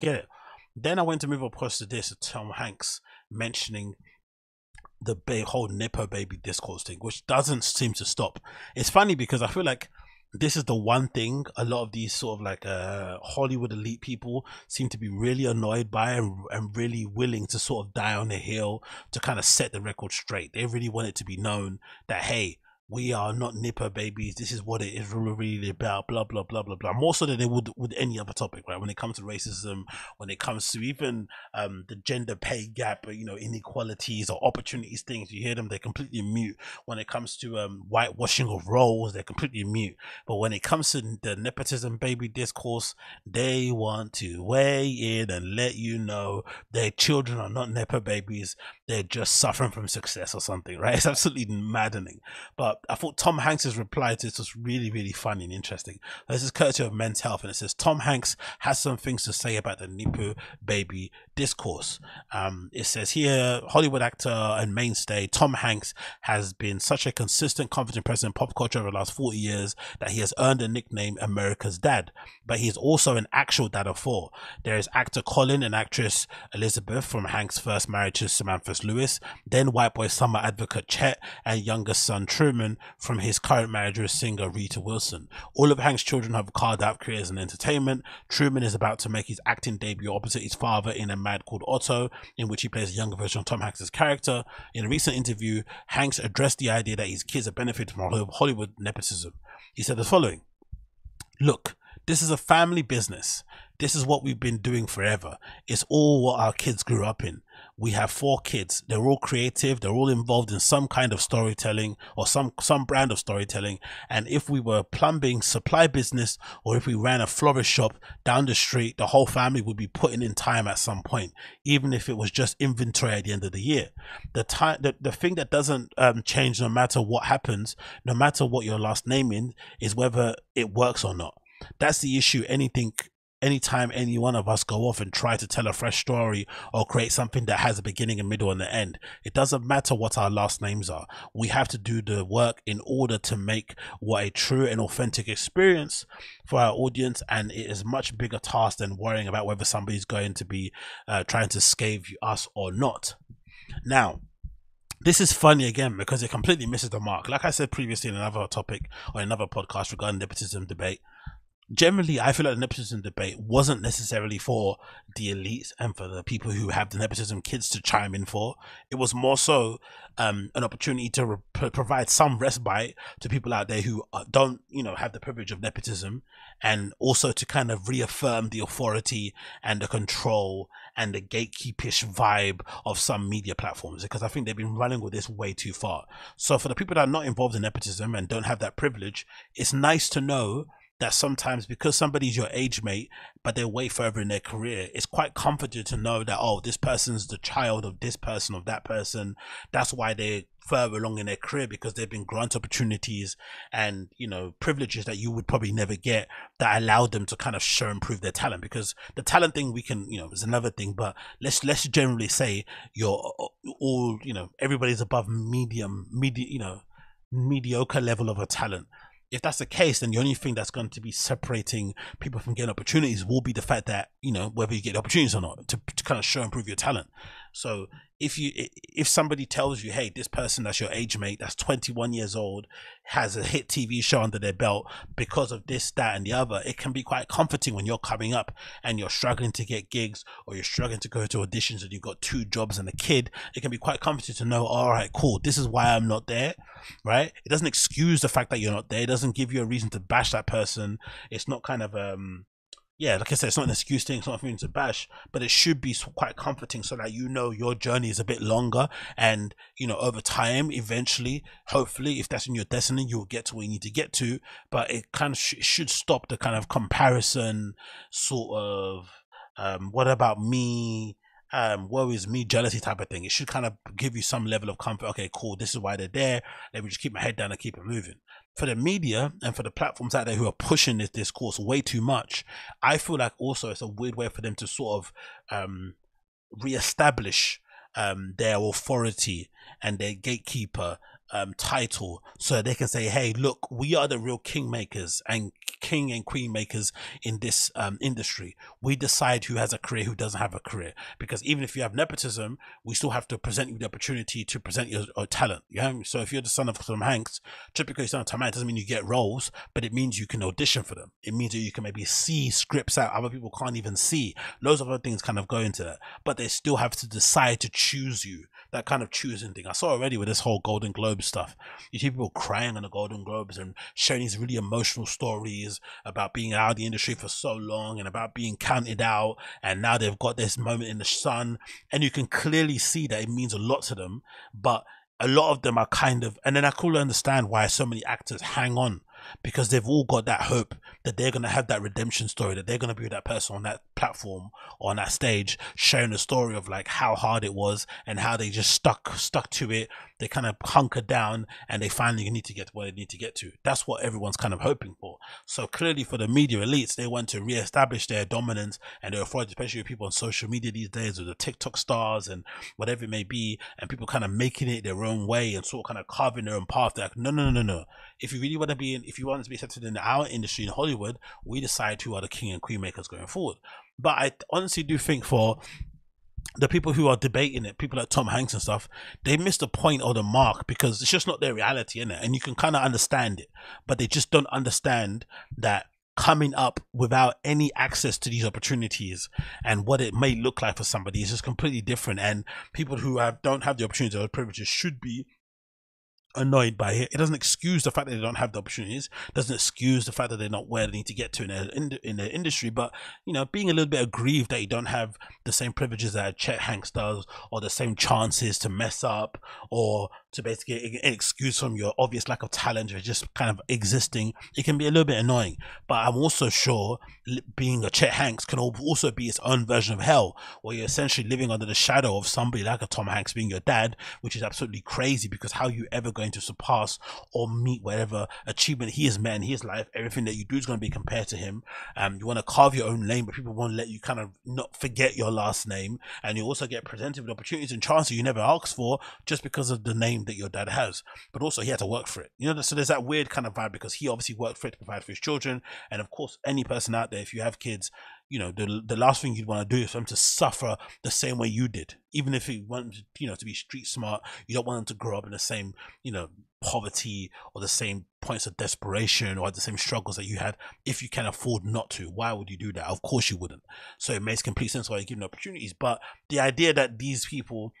get it. Then I went to move across to this, Tom Hanks mentioning the ba- whole Nepo baby discourse thing, which doesn't seem to stop. It's funny because I feel like this is the one thing a lot of these sort of like uh, Hollywood elite people seem to be really annoyed by and, and really willing to sort of die on the hill to kind of set the record straight. They really want it to be known that, hey, we are not nepo babies. This is what it is really about. Blah blah blah blah blah. More so than they would with any other topic, right? When it comes to racism, when it comes to even um, the gender pay gap, you know, inequalities or opportunities things, you hear them. They're completely mute. When it comes to um, whitewashing of roles, they're completely mute. But when it comes to the nepotism baby discourse, they want to weigh in and let you know their children are not nepo babies. They're just suffering from success or something, right? It's absolutely maddening. But I thought Tom Hanks's reply to this was really, really funny and interesting. This is courtesy of Men's Health, and it says Tom Hanks has some things to say about the Nepo baby discourse. Um, it says here, Hollywood actor and mainstay Tom Hanks has been such a consistent, confident presence in pop culture over the last 40 years that he has earned a nickname America's Dad. But he is also an actual dad of four. There is actor Colin and actress Elizabeth from Hanks' first marriage to Samantha Lewis, then white boy summer advocate Chet, and youngest son Truman from his current marriage with singer Rita Wilson. All of Hanks' children have carved out careers in entertainment. Truman is about to make his acting debut opposite his father in a Mad called Otto, in which he plays a younger version of Tom Hanks' character. In a recent interview, Hanks addressed the idea that his kids are benefiting from Hollywood nepotism. He said the following Look, this is a family business. This is what we've been doing forever. It's all what our kids grew up in we have four kids. They're all creative. They're all involved in some kind of storytelling or some, some brand of storytelling. And if we were plumbing supply business or if we ran a florist shop down the street, the whole family would be putting in time at some point, even if it was just inventory at the end of the year. The time, the, the thing that doesn't um, change no matter what happens, no matter what your last name is, is whether it works or not. That's the issue. Anything anytime any one of us go off and try to tell a fresh story or create something that has a beginning, a middle, and an end, it doesn't matter what our last names are. We have to do the work in order to make what a true and authentic experience for our audience. And it is much bigger task than worrying about whether somebody's going to be uh, trying to scave us or not. Now, this is funny again because it completely misses the mark. Like I said previously in another topic or another podcast regarding nepotism debate, generally, I feel like the nepotism debate wasn't necessarily for the elites and for the people who have the nepotism kids to chime in for. It was more so um, an opportunity to provide some respite to people out there who uh, don't, you know, have the privilege of nepotism, and also to kind of reaffirm the authority and the control and the gatekeepish vibe of some media platforms. Because I think they've been running with this way too far. So for the people that are not involved in nepotism and don't have that privilege, it's nice to know that sometimes because somebody's your age mate, but they're way further in their career, it's quite comforting to know that, oh, this person's the child of this person, of that person. That's why they're further along in their career because they've been granted opportunities and, you know, privileges that you would probably never get that allowed them to kind of show and prove their talent. Because the talent thing we can, you know, is another thing, but let's, let's generally say you're all, you know, everybody's above medium, medium, you know, mediocre level of a talent if that's the case, then the only thing that's going to be separating people from getting opportunities will be the fact that you know whether you get opportunities or not to, to kind of show and prove your talent. So if you if somebody tells you, hey, this person that's your age mate, that's 21 years old, has a hit TV show under their belt because of this, that, and the other, it can be quite comforting when you're coming up and you're struggling to get gigs or you're struggling to go to auditions and you've got two jobs and a kid. It can be quite comforting to know, all right, cool, this is why I'm not there, right? It doesn't excuse the fact that you're not there. It doesn't give you a reason to bash that person. It's not kind of um yeah, like I said, it's not an excuse thing, it's not a thing to bash, but it should be quite comforting so that you know your journey is a bit longer and, you know, over time, eventually, hopefully, if that's in your destiny, you'll get to where you need to get to. But it kind of sh- should stop the kind of comparison sort of, um, what about me? Um woe is me jealousy type of thing. It should kind of give you some level of comfort. Okay cool this is why they're there. Let me just keep my head down and keep it moving. For the media and for the platforms out there who are pushing this discourse way too much, I feel like also it's a weird way for them to sort of um, reestablish um, their authority and their gatekeeper um, title so they can say, hey, look, we are the real kingmakers and king and queen makers in this um, industry. We decide who has a career, who doesn't have a career. Because even if you have nepotism, we still have to present you the opportunity to present your, your talent. Yeah. So if you're the son of Tom Hanks, typically son of Tom Hanks doesn't mean you get roles, but it means you can audition for them. It means that you can maybe see scripts that other people can't even see. Loads of other things kind of go into that, but they still have to decide to choose you. That kind of choosing thing. I saw already with this whole Golden Globe stuff. You see people crying on the Golden Globes and sharing these really emotional stories about being out of the industry for so long and about being counted out. And now they've got this moment in the sun. And you can clearly see that it means a lot to them. But a lot of them are kind of, and then I could understand why so many actors hang on because they've all got that hope that they're going to have that redemption story, that they're going to be that person on that platform or on that stage sharing the story of like how hard it was and how they just stuck stuck to it. They kind of hunker down and they finally need to get where they need to get to. That's what everyone's kind of hoping for. So clearly for the media elites, they want to re-establish their dominance and their authority, especially with people on social media these days with the TikTok stars and whatever it may be, and people kind of making it their own way and sort of kind of carving their own path. They're like, no, no, no, no, no. If you really want to be in, if you want to be accepted in our industry in Hollywood, we decide who are the king and queen makers going forward. But I honestly do think for the people who are debating it, people like Tom Hanks and stuff, they miss the point or the mark because it's just not their reality in it. And you can kind of understand it, but they just don't understand that coming up without any access to these opportunities and what it may look like for somebody is just completely different. And people who have don't have the opportunities or privileges should be annoyed by it. It doesn't excuse the fact that they don't have the opportunities. Doesn't excuse the fact that they're not where they need to get to in their in, in their industry. But you know, being a little bit aggrieved that you don't have the same privileges that Chet Hanks does, or the same chances to mess up, or to basically an excuse from your obvious lack of talent or just kind of existing, it can be a little bit annoying. But I'm also sure being a Chet Hanks can also be its own version of hell, where you're essentially living under the shadow of somebody like a Tom Hanks being your dad, which is absolutely crazy because how are you ever going to surpass or meet whatever achievement he has met in his life? Everything that you do is going to be compared to him. Um, you want to carve your own name, but people won't let you kind of not forget your last name, and you also get presented with opportunities and chances you never asked for just because of the name that your dad has. But also, he had to work for it. You know, so there's that weird kind of vibe because he obviously worked for it to provide for his children, and of course, any person out there, if you have kids, you know, the the last thing you'd want to do is for them to suffer the same way you did. Even if you want them, you know, to be street smart, you don't want them to grow up in the same, you know, poverty or the same points of desperation or the same struggles that you had. If you can afford not to, why would you do that? Of course you wouldn't. So it makes complete sense why you're giving opportunities. But the idea that these people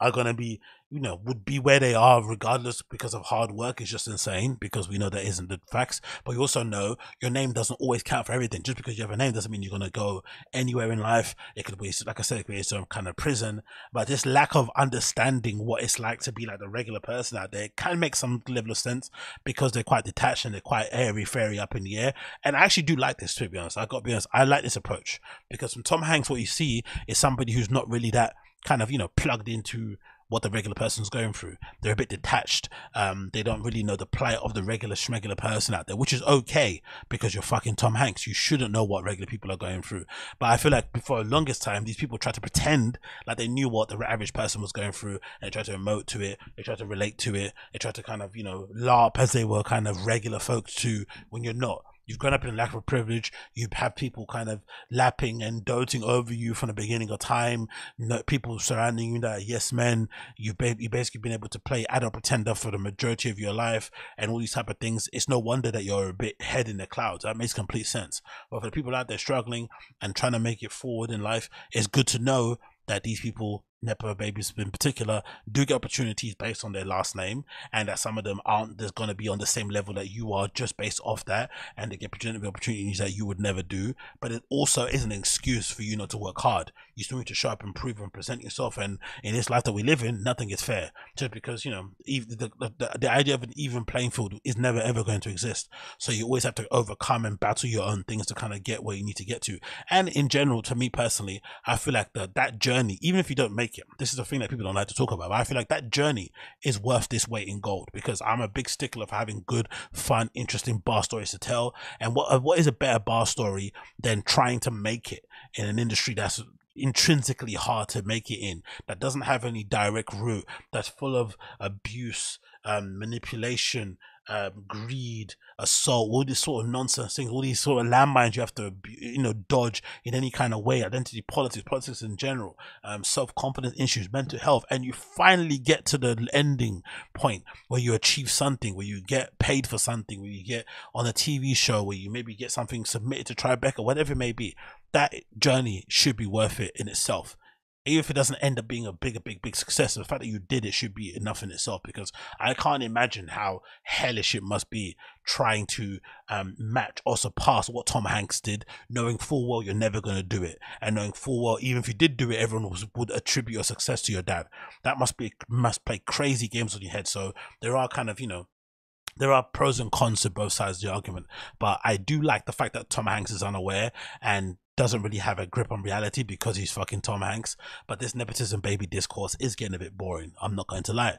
are going to be you know, would be where they are regardless because of hard work is just insane because we know that isn't the facts. But you also know your name doesn't always count for everything. Just because you have a name doesn't mean you're going to go anywhere in life. It could be, like I said, it could be some kind of prison. But this lack of understanding what it's like to be like the regular person out there can make some level of sense because they're quite detached and they're quite airy fairy up in the air. And I actually do like this, to be honest. I got to be honest. I like this approach because from Tom Hanks, what you see is somebody who's not really that kind of, you know, plugged into what the regular person's going through. They're a bit detached. Um, they don't really know the plight of the regular schmegular person out there, which is okay because you're fucking Tom Hanks. You shouldn't know what regular people are going through. But I feel like for the longest time, these people try to pretend like they knew what the average person was going through and they try to emote to it. They try to relate to it. They try to kind of, you know, LARP as they were kind of regular folks too when you're not. You've grown up in a lack of privilege. You have people kind of lapping and doting over you from the beginning of time. people surrounding you that are yes men. You've you basically been able to play adult pretender for the majority of your life and all these type of things. It's no wonder that you're a bit head in the clouds. That makes complete sense. But for the people out there struggling and trying to make it forward in life, it's good to know that these people Nepo babies in particular do get opportunities based on their last name, and that some of them aren't there's going to be on the same level that you are just based off that, and they get opportunities that you would never do. But it also is an excuse for you not to work hard. You still need to show up, improve, and present yourself. And in this life that we live in, nothing is fair. Just because you know, even the, the, the idea of an even playing field is never ever going to exist. So you always have to overcome and battle your own things to kind of get where you need to get to. And in general, to me personally, I feel like that that journey, even if you don't make it. This is a thing that people don't like to talk about. But I feel like that journey is worth this weight in gold because I'm a big stickler for having good, fun, interesting bar stories to tell. And what what is a better bar story than trying to make it in an industry that's intrinsically hard to make it in, that doesn't have any direct route, that's full of abuse, um, manipulation, um, greed, assault, all this sort of nonsense things, all these sort of landmines you have to, you know, dodge in any kind of way, identity politics, politics in general, um, self confidence issues, mental health, and you finally get to the ending point where you achieve something, where you get paid for something, where you get on a TV show, where you maybe get something submitted to Tribeca, whatever it may be. That journey should be worth it in itself even if it doesn't end up being a big, big, big success, the fact that you did it should be enough in itself because I can't imagine how hellish it must be trying to um, match or surpass what Tom Hanks did, knowing full well you're never going to do it, and knowing full well even if you did do it, everyone was, would attribute your success to your dad. That must be must play crazy games on your head. So there are kind of you know there are pros and cons to both sides of the argument, but I do like the fact that Tom Hanks is unaware and doesn't really have a grip on reality because he's fucking Tom Hanks. But this nepotism baby discourse is getting a bit boring. I'm not going to lie.